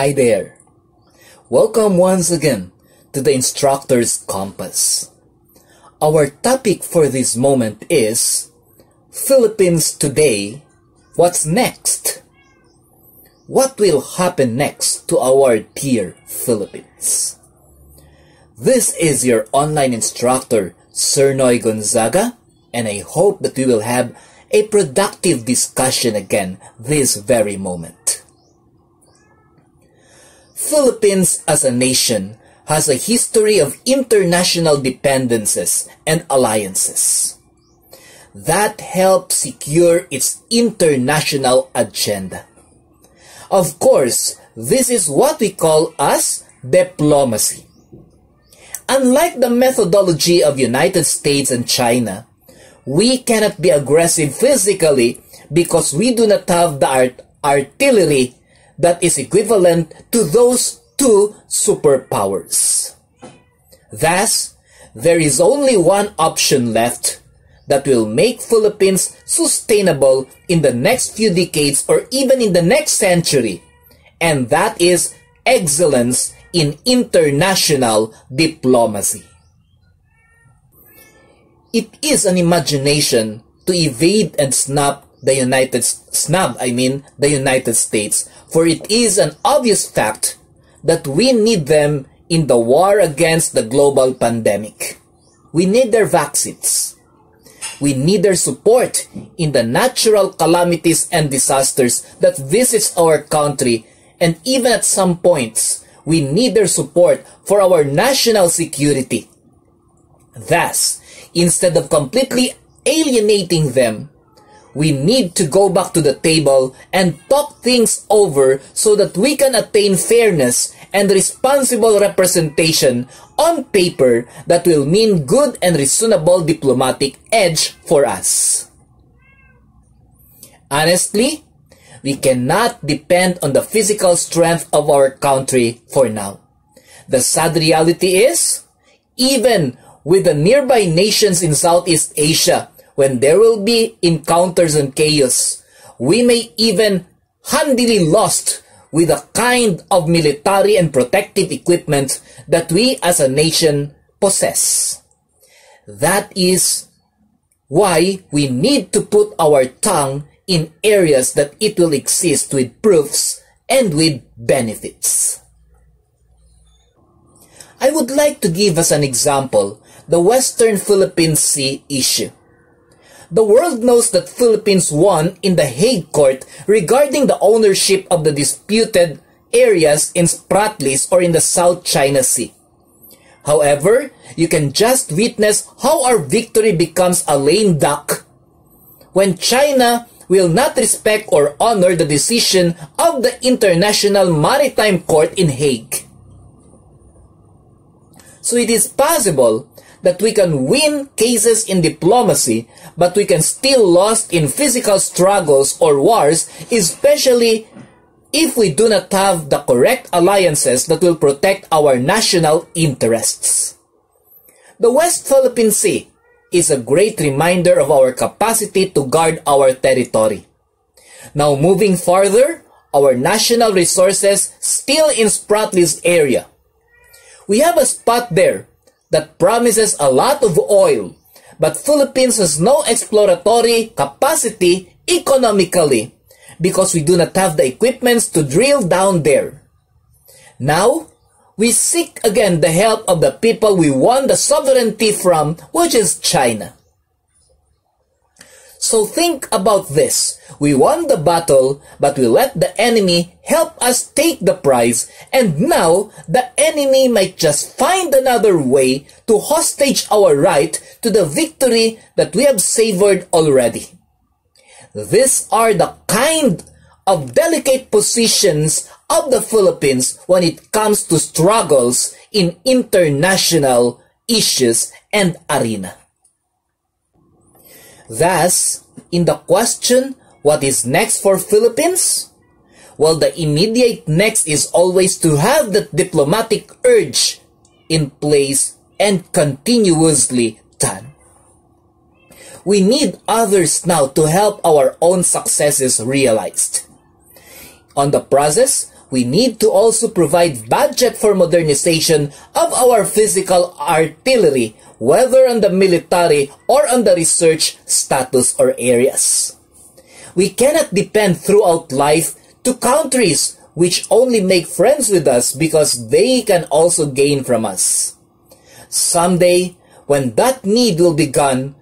Hi there. Welcome once again to the Instructor's Compass. Our topic for this moment is Philippines today. What's next? What will happen next to our dear Philippines? This is your online instructor, Sir Nhoie Gonzaga, and I hope that we will have a productive discussion again this very moment. Philippines as a nation has a history of international dependencies and alliances that help secure its international agenda. Of course, this is what we call as diplomacy. Unlike the methodology of United States and China, we cannot be aggressive physically because we do not have the art artillery that is equivalent to those two superpowers. Thus, there is only one option left that will make Philippines sustainable in the next few decades or even in the next century, and that is excellence in international diplomacy. It is an imagination to evade and snap the United snub, I mean, the United States, for it is an obvious fact that we need them in the war against the global pandemic. We need their vaccines. We need their support in the natural calamities and disasters that visits our country and even at some points, we need their support for our national security. Thus, instead of completely alienating them, we need to go back to the table and talk things over so that we can attain fairness and responsible representation on paper that will mean good and reasonable diplomatic edge for us. Honestly, we cannot depend on the physical strength of our country for now. The sad reality is, even with the nearby nations in Southeast Asia when there will be encounters and chaos. We may even handily lost with the kind of military and protective equipment that we as a nation possess. That is why we need to put our tongue in areas that it will exist with proofs and with benefits. I would like to give us an example the Western Philippine Sea issue. The world knows that Philippines won in the Hague Court regarding the ownership of the disputed areas in Spratlys or in the South China Sea. However, you can just witness how our victory becomes a lame duck when China will not respect or honor the decision of the International Maritime Court in Hague. So it is possible that we can win cases in diplomacy, but we can still lost in physical struggles or wars, especially if we do not have the correct alliances that will protect our national interests. The West Philippine Sea is a great reminder of our capacity to guard our territory. Now moving further, our national resources still in Spratlys area. We have a spot there that promises a lot of oil, but Philippines has no exploratory capacity economically because we do not have the equipments to drill down there. Now, we seek again the help of the people we won the sovereignty from, which is China. So think about this. We won the battle, but we let the enemy help us take the prize, and now the enemy might just find another way to hostage our right to the victory that we have savored already. These are the kind of delicate positions of the Philippines when it comes to struggles in international issues and arena. Thus, in the question, what is next for Philippines? Well, the immediate next is always to have that diplomatic urge in place and continuously done. We need others now to help our own successes realized. On the process, we need to also provide budget for modernization of our physical artillery, whether on the military or on the research status or areas. We cannot depend throughout life to countries which only make friends with us because they can also gain from us. Someday, when that need will be gone,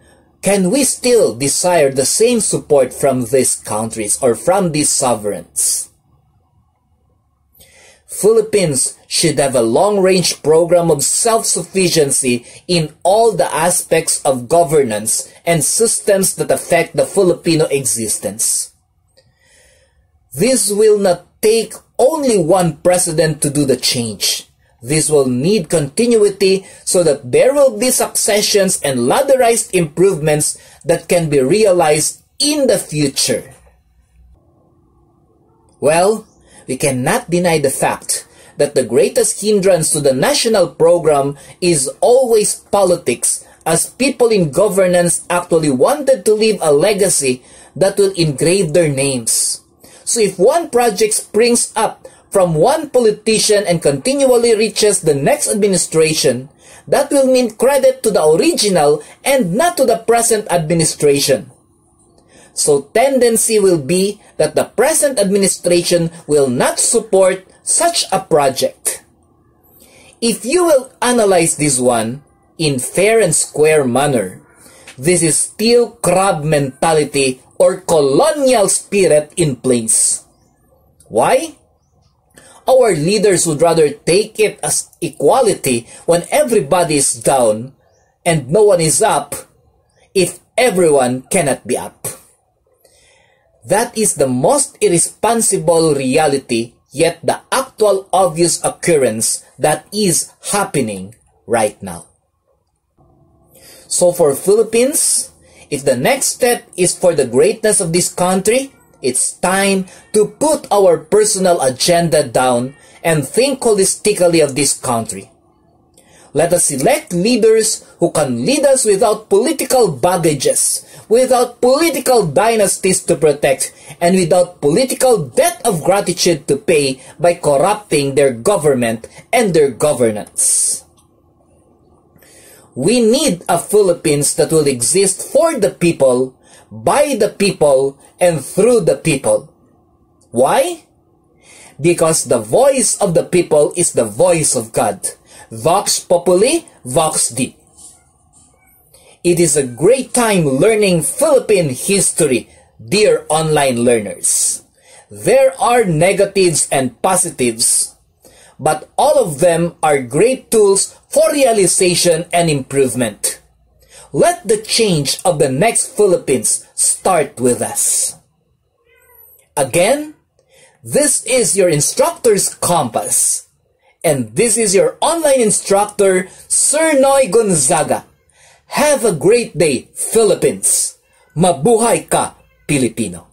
can we still desire the same support from these countries or from these sovereigns? Philippines should have a long-range program of self-sufficiency in all the aspects of governance and systems that affect the Filipino existence. This will not take only one president to do the change. This will need continuity so that there will be successions and ladderized improvements that can be realized in the future. Well, we cannot deny the fact that the greatest hindrance to the national program is always politics as people in governance actually wanted to leave a legacy that will engrave their names. So if one project springs up from one politician and continually reaches the next administration, that will mean credit to the original and not to the present administration. So tendency will be that the present administration will not support such a project. If you will analyze this one in fair and square manner, this is still crab mentality or colonial spirit in place. Why? Our leaders would rather take it as equality when everybody is down and no one is up if everyone cannot be up. That is the most irresponsible reality yet the actual obvious occurrence that is happening right now. So for Philippines, if the next step is for the greatness of this country, it's time to put our personal agenda down and think holistically of this country. Let us select leaders who can lead us without political baggages, without political dynasties to protect, and without political debt of gratitude to pay by corrupting their government and their governance. We need a Philippines that will exist for the people by the people and through the people. Why? Because the voice of the people is the voice of God. Vox Populi, Vox Dei. It is a great time learning Philippine history, dear online learners. There are negatives and positives, but all of them are great tools for realization and improvement. Let the change of the next Philippines start with us. Again, this is your instructor's compass. And this is your online instructor, Sir Noy Gonzaga. Have a great day, Philippines. Mabuhay ka, Pilipino.